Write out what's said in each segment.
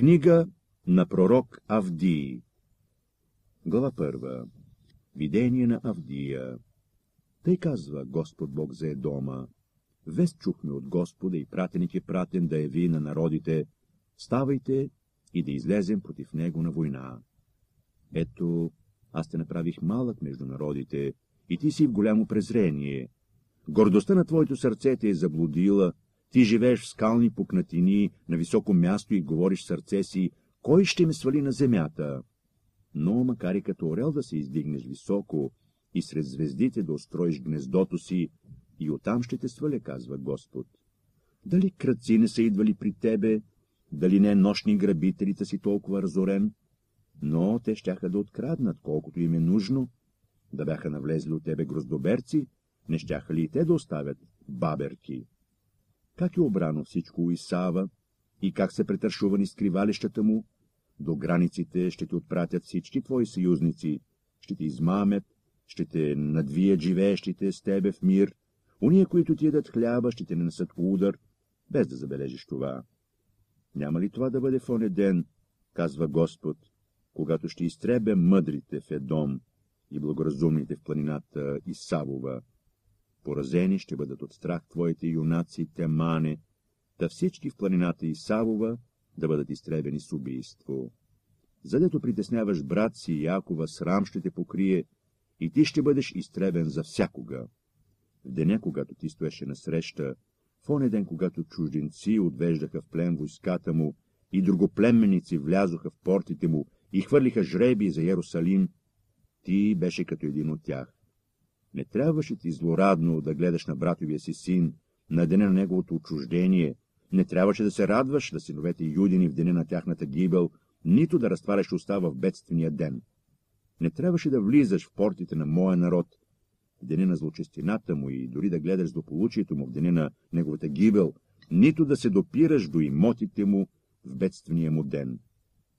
Книга на пророк Авдии Глава първа Видение на Авдия Тъй казва Господ Бог за Едома. Вест чухме от Господа и пратеник е пратен да яви на народите, ставайте и да излезем против него на война. Ето, аз те направих малък между народите, и ти си в голямо презрение. Гордостта на твоето сърце те е заблудила, ти живееш в скални пукнатини, на високо място и говориш сърце си, кой ще ме свали на земята? Но, макар и като орел да се издигнеш високо и сред звездите да устроиш гнездото си, и оттам ще те сваля, казва Господ. Дали кръци не са идвали при тебе, дали не нощни грабителите си толкова разорен? Но те щяха да откраднат, колкото им е нужно, да бяха навлезли от тебе гроздоберци, не щяха ли и те да оставят баберки? Как е обрано всичко у Исава и как са претършувани скривалищата му, до границите ще те отпратят всички твои съюзници, ще те измамят, ще те надвият живеещите с тебе в мир, уния, които ти едат хляба, ще те нанесат удар, без да забележиш това. Няма ли това да бъде в оне ден, казва Господ, когато ще изтребя мъдрите в Едом и благоразумните в планината Исавова? Поразени ще бъдат от страх твоите юнаци Темане, да всички в планината Исавова да бъдат изтребени с убийство. Задето притесняваш брат си Якова, срам ще те покрие, и ти ще бъдеш изтребен за всякога. В деня, когато ти стоеше на среща, в оне ден, когато чужденци отвеждаха в плен войската му и другоплеменници влязоха в портите му и хвърлиха жреби за Ярусалим, ти беше като един от тях. Не трябваше ти злорадно да гледаш на братовия си син на деня на неговото отчуждение, не трябваше да се радваш на синовете юдини в деня на тяхната гибел, нито да разтваряш уста в бедствения ден. Не трябваше да влизаш в портите на моя народ, в деня на злочестината му и дори да гледаш до получието му в деня на неговата гибел, нито да се допираш до имотите му в бедствения му ден,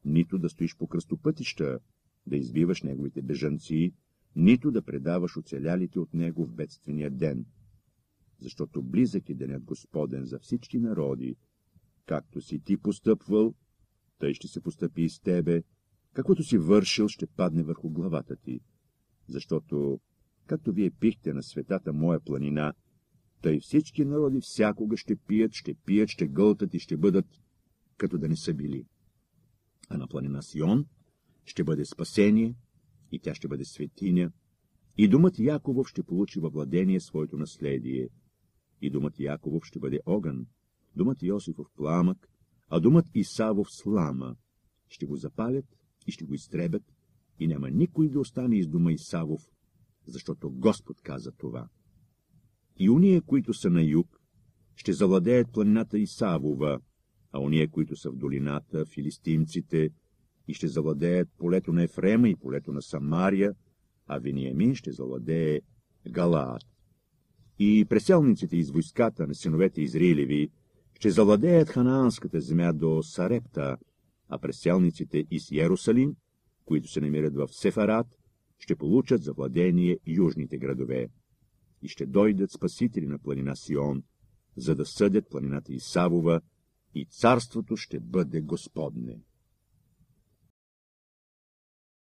нито да стоиш по кръстопътища, да избиваш неговите бежанци, нито да предаваш оцелялите от него в бедствения ден защото близък е денят Господен за всички народи. Както си ти постъпвал, тъй ще се постъпи и с тебе, каквото си вършил, ще падне върху главата ти. Защото, както вие пихте на светата моя планина, тъй всички народи всякога ще пият, ще пият, ще гълтат и ще бъдат, като да не са били. А на планина Сион ще бъде спасение, и тя ще бъде светиня, и думът Яковов ще получи във владение своето наследие, и думът Яковов ще бъде огън, думът Йосифов пламък, а думът Исавов слама. Ще го запалят и ще го изтребят, и няма никой да остане из дума Исавов, защото Господ каза това. И уния, които са на юг, ще завладеят планината Исавова, а уния, които са в долината, филистимците, и ще завладеят полето на Ефрема и полето на Самария, а Вениамин ще завладее Галаат и преселниците из войската на синовете Израилеви ще завладеят ханаанската земя до Сарепта, а преселниците из Ярусалим, които се намират в Сефарат, ще получат за владение южните градове. И ще дойдат спасители на планина Сион, за да съдят планината Исавова, и царството ще бъде Господне.